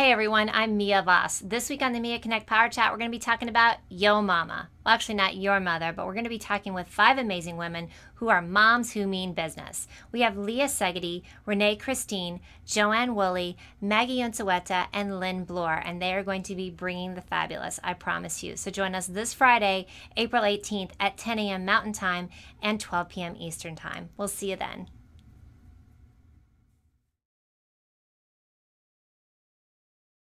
Hey everyone, I'm Mia Voss. This week on the Mia Connect Power Chat, we're going to be talking about Yo Mama. Well, actually, not your mother, but we're going to be talking with five amazing women who are moms who mean business. We have Leah Segedie, Renae Christine, Joanne Woolley, Maggie Unzueta, and Lynn Bloor, and they are going to be bringing the fabulous, I promise you. So join us this Friday, April 18th at 10 a.m. Mountain Time and 12 p.m. Eastern Time. We'll see you then.